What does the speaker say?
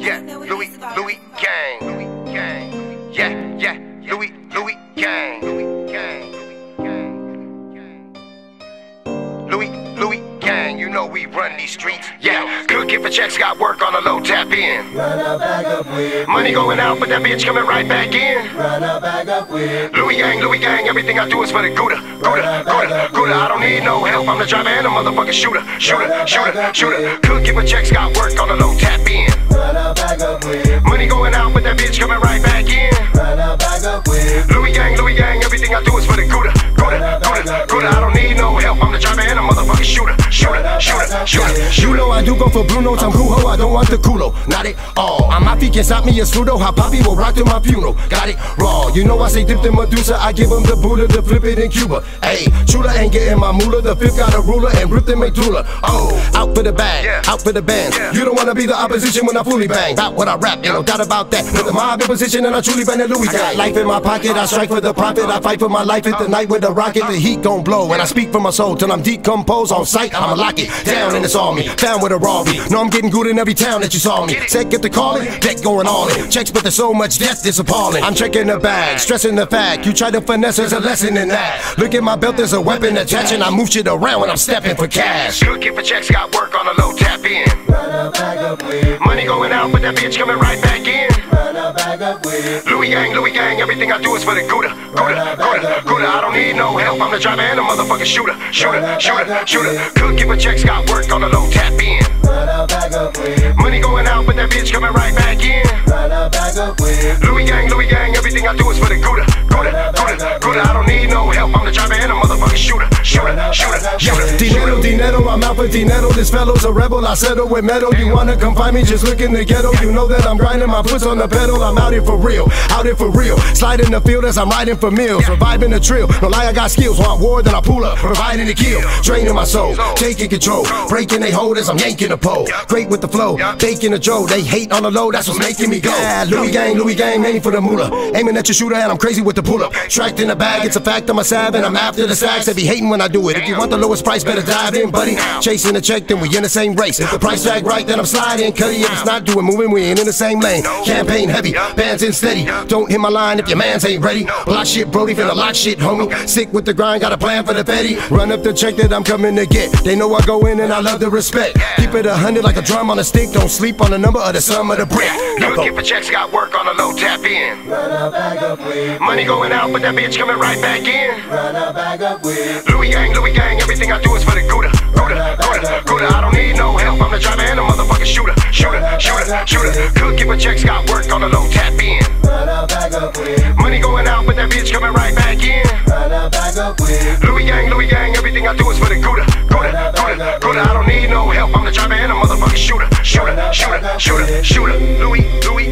Yeah, Louie, Louie gang. Louie gang. Yeah, yeah, Louie, Louie gang. Louie gang. Louie, Louie gang. You know we run these streets. Yeah, cooking for checks, got work on a low, tap in. Run a bag up with. Money going out, but that bitch coming right back in. Run a bag up with. Louie gang, Louie gang, everything I do is for the Gouda, Gouda, Gouda, Gouda. I don't need no help, I'm the driver and a motherfucking shooter, shooter, shooter, shooter. Cooking for checks, got work on the low, tap in. Run a bag up with. Money going out, but that bitch coming right back in. Run a bag up with. Louie gang, Louie gang, everything I do is for the Gouda, Gouda, Gouda, Gouda. I don't need no help, I'm the driver and a motherfucking shooter, shooter, shooter, shooter. You know I do go for blue notes, I'm cool ho, I don't want the culo, not at all. I'm my feet can stop me a pseudo, how Poppy will rock to my funeral, got it raw. You know I say dip the Medusa, I give him the Buddha to flip it in Cuba. Hey, Chula ain't getting my moolah, the fifth got a ruler and rip the medulla. Oh, out for the bag, Yeah. out for the band. Yeah. You don't wanna be the opposition when I fully bang. About what I rap, ain't no doubt about that. With the mob in position and I truly bang the Louie gang. Life in my pocket, I strike for the profit, I fight for my life at the night with the rocket, the heat gon' blow. And I speak for my soul till I'm decomposed on sight, I'ma lock it down and it's all me. Found with a raw beat. No, I'm getting good in every town that you saw me. Set, get the calling, deck going all in. Checks, but there's so much death, it's appalling. I'm checking the bag, stressing the fact. You try to finesse, there's a lesson in that. Look at my belt, there's a weapon attached, and I move shit around when I'm stepping for cash. Cooking for checks, got work on a low, tap in. Run a bag up with. Money going out, but that bitch coming right back in. Run a bag up with. Louie gang, Louie gang, everything I do is for the Gouda, Gouda, Gouda, Gouda. I don't need no help, I'm the driver and a motherfucking shooter, shooter, shooter, shooter. Cooking for checks, got work on a low, tap in. Run bag up with. Money going out, but that bitch coming right back in. Run a bag up with. Louie gang, Louie gang, everything I do is for the Gouda, Gouda, Gouda, Gouda. I don't need no help, I'm the driver and a motherfucking shooter, shooter, shooter, shooter, Dinero, shooter. dinero, I'm out for dinero. This fellow's a rebel, I settle with metal. You wanna come find me, just look in the ghetto. You know that I'm grinding my foot's on the pedal. I'm out here for real, out here for real. Slide in the field as I'm riding for meals. Reviving the trill. No lie, I got skills. Want war, then I pull up. Providing the kill. Draining my soul, taking control. Breaking they hold as I'm yanking the pole. Great with the flow, baking the Joe. They hate on the low, that's what's making me go. Yeah, Louie gang, Louie gang, aiming for the moolah. Aiming at your shooter, and I'm crazy with the pull up. Tracked in the bag, it's a fact I'm a sav, and I'm after the sacks. They be hating when I do it. If you want the lowest price, better dive in, buddy. Chasing the check, then we in the same race. If the price tag right, then I'm sliding. Cuddy, if it's not doing moving, we ain't in the same lane. Campaign heavy, bands in steady. Don't hit my line if your mans ain't ready. Block shit, Brody, finna lock shit, homie. Sick with the grind, got a plan for the petty. Run up the check that I'm coming to get. They know I go in and I love the respect. Keep it a hundred like a drum on a stick. Don't sleep on the number of the sum of the brick. Looking for checks, got work on the low, tap in. Run a bag up with. Money going out, but that bitch coming right back in. Run a bag up with. Louie gang, Louie gang, everything I do is for the Gouda, Gouda, Gouda, Gouda. I don't need no help, I'm the driver and a motherfucking shooter, shooter, shooter, shooter. Cooking for checks, got work on the low, tap in. Bag up with. Money going out, but that bitch coming right back in. Run bag up with. Louie gang, Louie gang, everything I do is for the Gouda, Gouda, Gouda, Gouda. I don't need no help, I'm the driver and a motherfucking shooter, shooter, shooter, shooter, shooter. Louie, Louie.